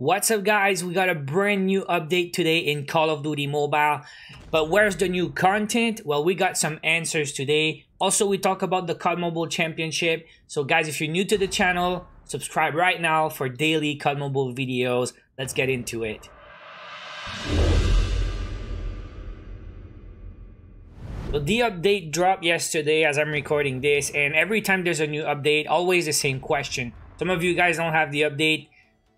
What's up guys, we got a brand new update today in Call of Duty Mobile. But where's the new content? Well, we got some answers today. Also, we talk about the COD Mobile Championship. So guys, if you're new to the channel, subscribe right now for daily COD Mobile videos. Let's get into it. So the update dropped yesterday as I'm recording this and every time there's a new update, always the same question. Some of you guys don't have the update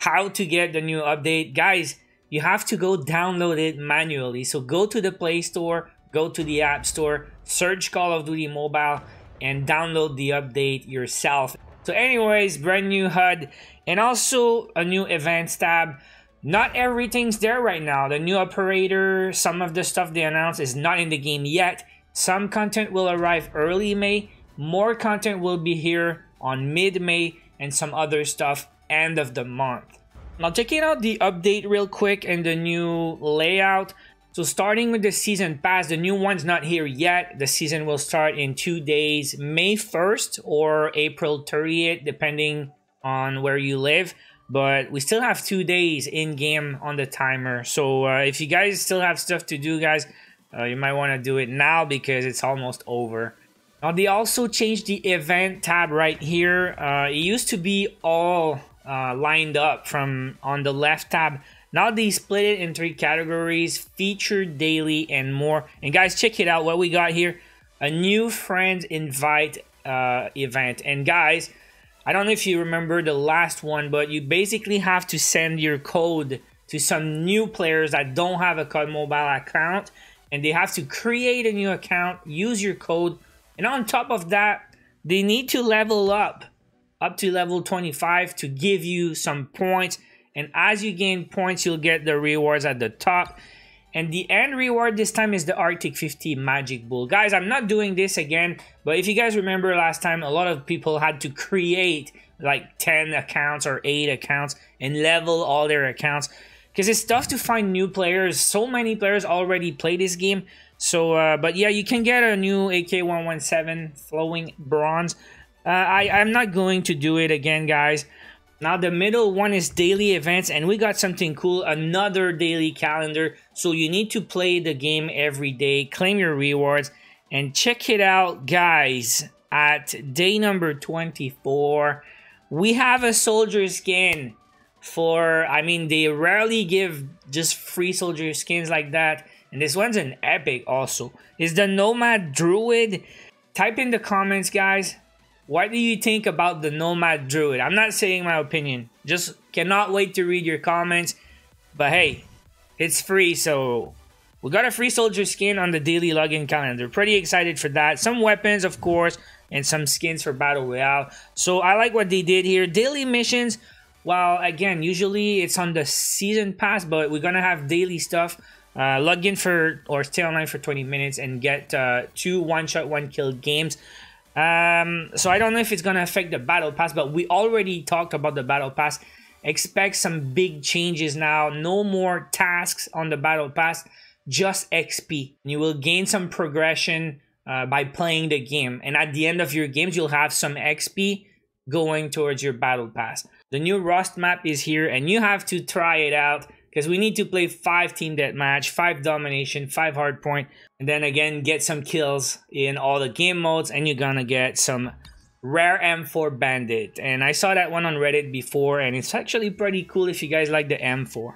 how to get the new update. Guys, you have to go download it manually. So go to the Play Store, go to the App Store, search Call of Duty Mobile, and download the update yourself. So anyways, brand new HUD, and also a new Events tab. Not everything's there right now. The new operator, some of the stuff they announced is not in the game yet. Some content will arrive early May. More content will be here on mid-May and some other stuff end of the month. Now checking out the update real quick and the new layout. So starting with the season pass, the new one's not here yet. The season will start in two days, May 1st or April 30th, depending on where you live. But we still have two days in game on the timer. So uh, if you guys still have stuff to do, guys, uh, you might want to do it now because it's almost over. Now they also changed the event tab right here. Uh, it used to be all uh, lined up from on the left tab. Now they split it in three categories, featured, daily, and more. And guys, check it out what we got here. A new friends invite uh, event. And guys, I don't know if you remember the last one, but you basically have to send your code to some new players that don't have a COD Mobile account. And they have to create a new account, use your code. And on top of that, they need to level up up to level 25 to give you some points. And as you gain points, you'll get the rewards at the top. And the end reward this time is the Arctic 50 Magic Bull. Guys, I'm not doing this again, but if you guys remember last time, a lot of people had to create like 10 accounts or 8 accounts and level all their accounts. Because it's tough to find new players. So many players already play this game. So, uh, but yeah, you can get a new AK-117 Flowing Bronze. Uh, I, I'm not going to do it again, guys. Now the middle one is daily events and we got something cool, another daily calendar. So you need to play the game every day, claim your rewards and check it out guys. At day number 24, we have a soldier skin for, I mean they rarely give just free soldier skins like that. And this one's an epic also. Is the Nomad Druid? Type in the comments guys what do you think about the Nomad Druid? I'm not saying my opinion. Just cannot wait to read your comments. But hey, it's free, so we got a free soldier skin on the daily login calendar. Pretty excited for that. Some weapons, of course, and some skins for Battle Royale. So I like what they did here. Daily missions, while again, usually it's on the season pass, but we're gonna have daily stuff. Uh, log in for or stay online for 20 minutes and get uh, two one-shot, one-kill games. Um, so I don't know if it's gonna affect the battle pass, but we already talked about the battle pass. Expect some big changes now. No more tasks on the battle pass, just XP. You will gain some progression uh, by playing the game, and at the end of your games, you'll have some XP going towards your battle pass. The new Rust map is here, and you have to try it out because we need to play five team deathmatch, five domination, five hardpoint, and then again get some kills in all the game modes, and you're gonna get some rare M4 Bandit. And I saw that one on Reddit before, and it's actually pretty cool if you guys like the M4.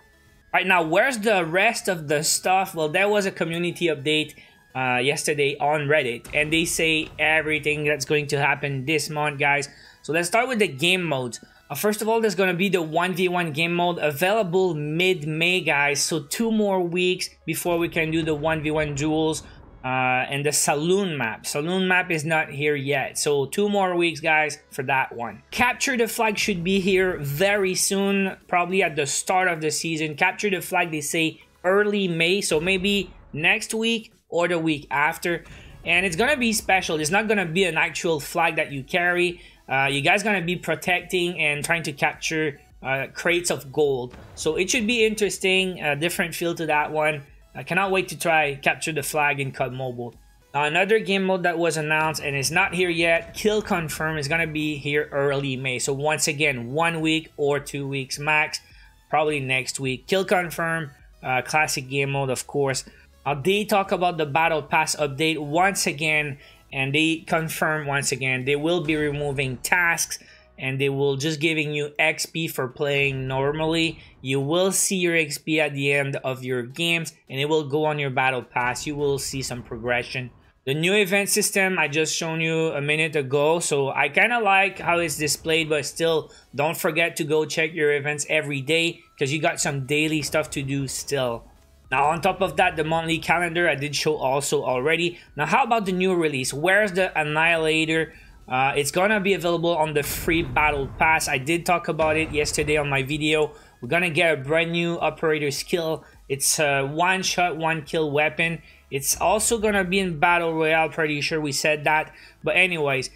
Right now, where's the rest of the stuff? Well, there was a community update uh, yesterday on Reddit, and they say everything that's going to happen this month, guys. So let's start with the game modes. Uh, first of all, there's going to be the 1v1 game mode available mid-May, guys. So two more weeks before we can do the 1v1 duels uh, and the Saloon map. Saloon map is not here yet. So two more weeks, guys, for that one. Capture the flag should be here very soon, probably at the start of the season. Capture the flag, they say early May. So maybe next week or the week after. And it's going to be special. It's not going to be an actual flag that you carry. Uh, you guys gonna be protecting and trying to capture uh, crates of gold. So it should be interesting, a different feel to that one. I cannot wait to try capture the flag in COD Mobile. Another game mode that was announced and is not here yet, Kill Confirm is gonna be here early May. So once again, one week or two weeks max. probably next week. Kill confirm, uh, classic game mode, of course. Uh, they talk about the battle pass update once again, and they confirm once again they will be removing tasks and they will just giving you XP for playing normally. You will see your XP at the end of your games and it will go on your battle pass. You will see some progression. The new event system I just shown you a minute ago. So I kind of like how it's displayed, but still don't forget to go check your events every day because you got some daily stuff to do still. Now on top of that, the monthly calendar I did show also already. Now how about the new release? Where's the Annihilator? Uh, it's gonna be available on the free battle pass. I did talk about it yesterday on my video. We're gonna get a brand new operator skill. It's a one shot, one kill weapon. It's also gonna be in battle royale. Pretty sure we said that. But anyways,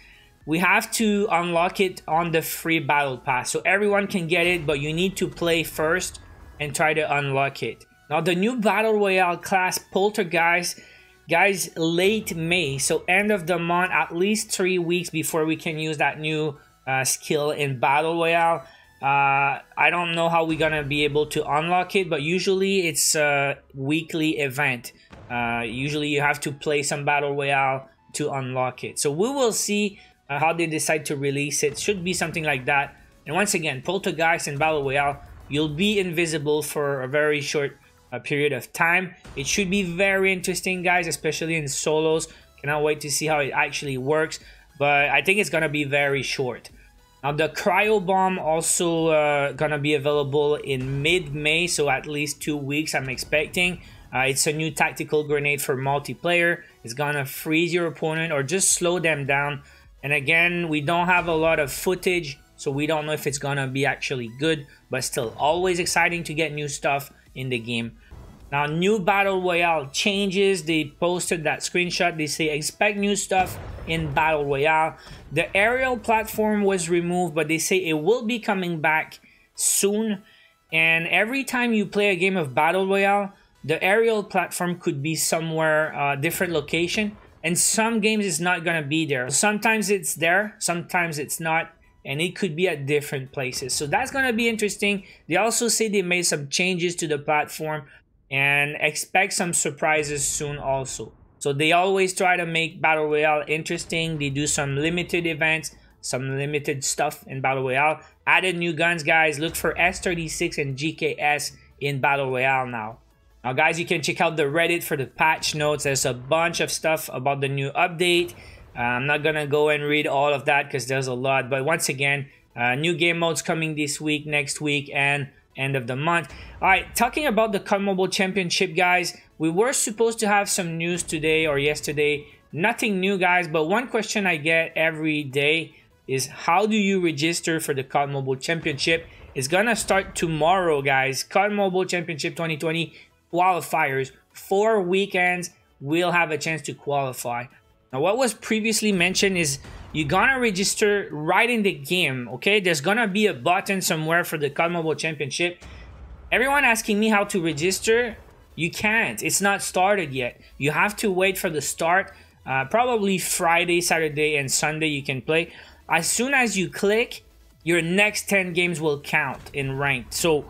we have to unlock it on the free battle pass. So everyone can get it, but you need to play first and try to unlock it. Now the new battle royale class Poltergeist guys late may so end of the month at least three weeks before we can use that new uh, skill in battle royale. Uh, I don't know how we're gonna be able to unlock it but usually it's a weekly event. Uh, usually you have to play some battle royale to unlock it. So we will see uh, how they decide to release it. Should be something like that. And once again poltergeist and battle royale you'll be invisible for a very short a period of time. It should be very interesting, guys, especially in solos. Cannot wait to see how it actually works, but I think it's gonna be very short. Now the cryo bomb also uh, gonna be available in mid-May, so at least two weeks I'm expecting. Uh, it's a new tactical grenade for multiplayer. It's gonna freeze your opponent or just slow them down. And again, we don't have a lot of footage, so we don't know if it's gonna be actually good, but still always exciting to get new stuff in the game. Now, new Battle Royale changes. They posted that screenshot. They say expect new stuff in Battle Royale. The aerial platform was removed, but they say it will be coming back soon. And every time you play a game of Battle Royale, the aerial platform could be somewhere uh, different location. And some games it's not gonna be there. Sometimes it's there, sometimes it's not and it could be at different places. So that's going to be interesting. They also say they made some changes to the platform and expect some surprises soon also. So they always try to make Battle Royale interesting. They do some limited events, some limited stuff in Battle Royale. Added new guns, guys. Look for S36 and GKS in Battle Royale now. Now, guys, you can check out the Reddit for the patch notes. There's a bunch of stuff about the new update. Uh, I'm not gonna go and read all of that because there's a lot. But once again, uh, new game modes coming this week, next week, and end of the month. All right, talking about the COD Mobile Championship, guys. We were supposed to have some news today or yesterday. Nothing new, guys. But one question I get every day is how do you register for the COD Mobile Championship? It's gonna start tomorrow, guys. COD Mobile Championship 2020 qualifiers. Four weekends, we'll have a chance to qualify. Now, what was previously mentioned is you're gonna register right in the game, okay? There's gonna be a button somewhere for the COD Mobile Championship. Everyone asking me how to register, you can't. It's not started yet. You have to wait for the start. Uh, probably Friday, Saturday, and Sunday you can play. As soon as you click, your next 10 games will count in ranked. So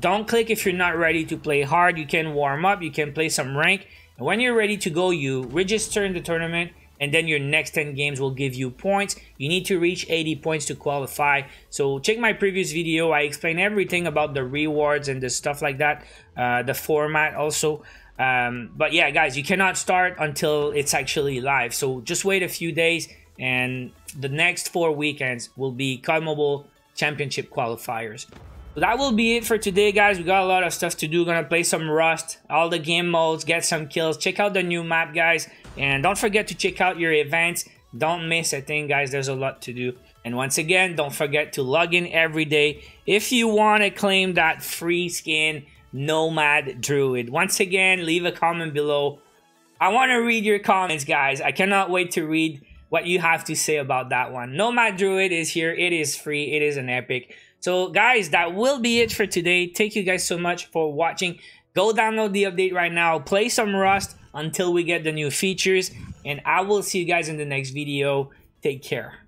don't click if you're not ready to play hard. You can warm up, you can play some rank. And when you're ready to go, you register in the tournament and then your next 10 games will give you points. You need to reach 80 points to qualify. So check my previous video. I explain everything about the rewards and the stuff like that, uh, the format also. Um, but yeah, guys, you cannot start until it's actually live. So just wait a few days and the next four weekends will be COD Mobile Championship qualifiers. So that will be it for today, guys. We got a lot of stuff to do. Gonna play some Rust, all the game modes, get some kills. Check out the new map, guys. And don't forget to check out your events. Don't miss a thing, guys. There's a lot to do. And once again, don't forget to log in every day if you want to claim that free skin Nomad Druid. Once again, leave a comment below. I want to read your comments, guys. I cannot wait to read what you have to say about that one. Nomad Druid is here. It is free. It is an epic. So guys, that will be it for today. Thank you guys so much for watching. Go download the update right now. Play some Rust until we get the new features. And I will see you guys in the next video. Take care.